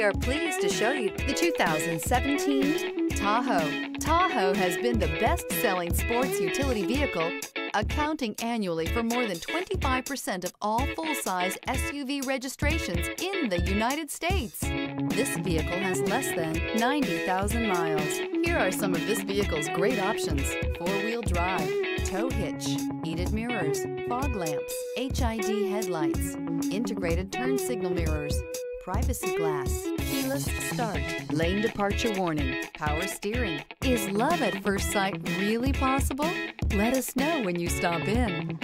We are pleased to show you the 2017 Tahoe. Tahoe has been the best-selling sports utility vehicle, accounting annually for more than 25% of all full-size SUV registrations in the United States. This vehicle has less than 90,000 miles. Here are some of this vehicle's great options. Four-wheel drive, tow hitch, heated mirrors, fog lamps, HID headlights, integrated turn signal mirrors, privacy glass, keyless start, lane departure warning, power steering. Is love at first sight really possible? Let us know when you stop in.